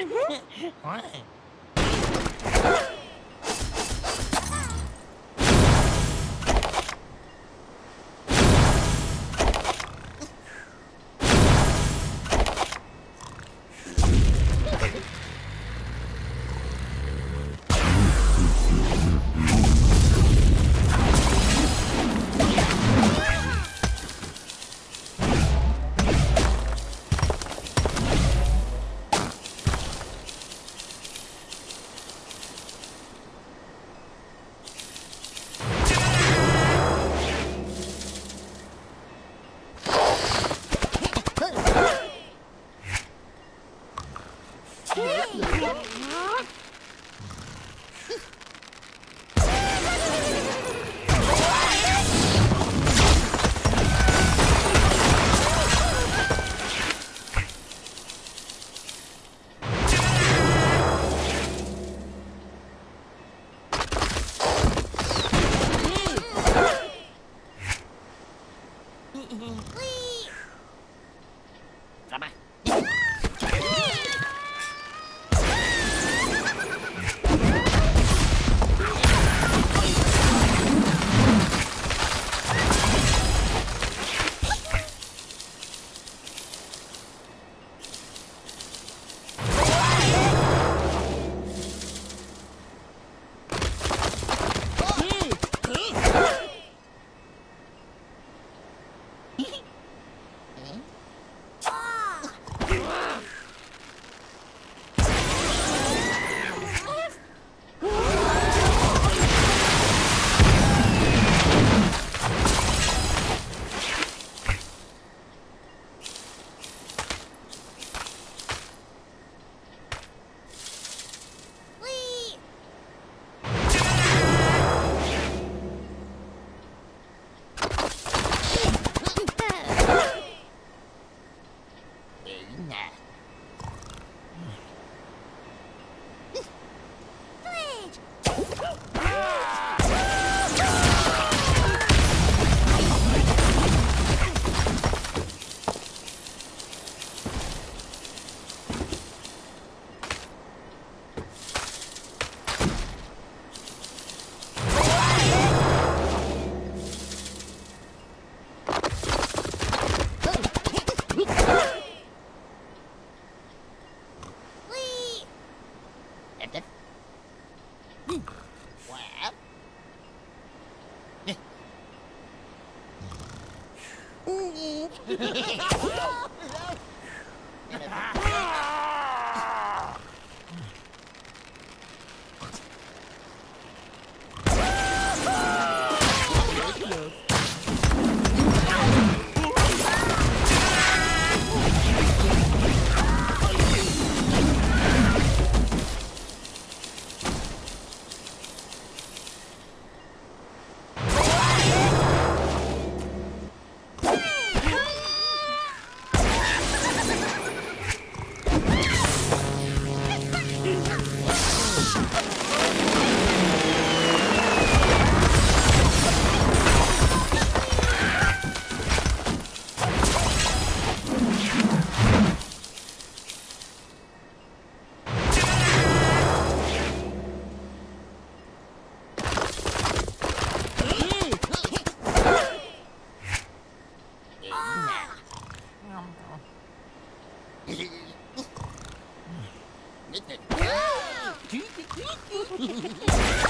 Mm-hmm. Why? Nah. What? Ha ha ha ha!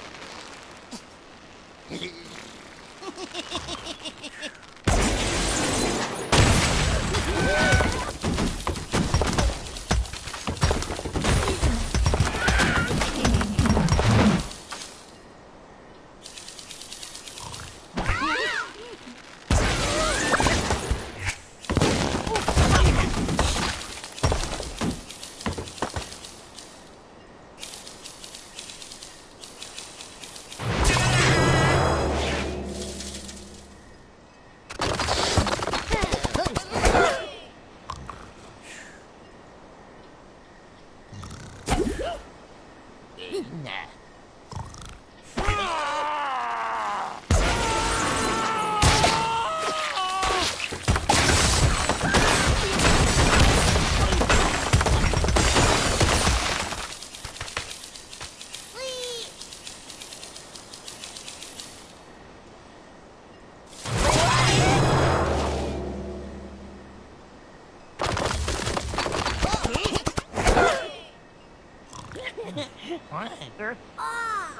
Ah!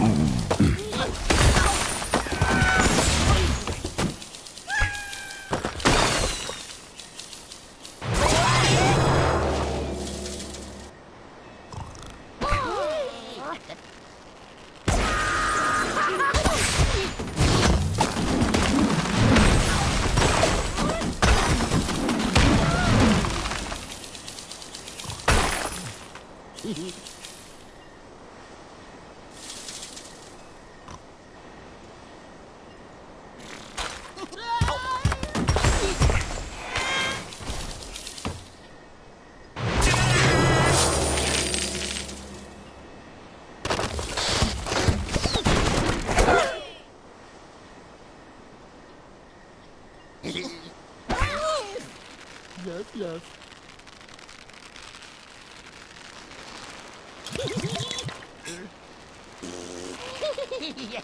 Mm-hmm. Yes, yes. yeah.